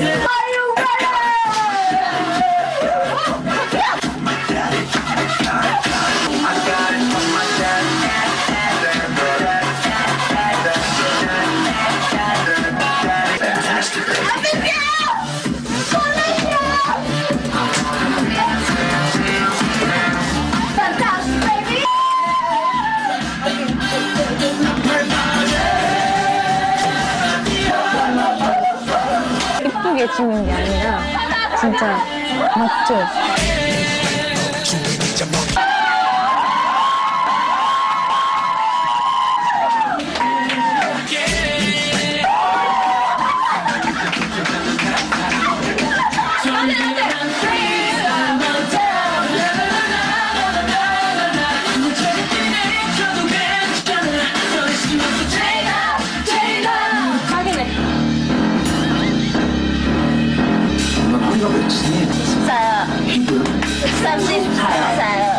감사합니다. 이쁘게 찍는 게 아니라 진짜 맞죠? 나이가 몇이니? 14요. 34요.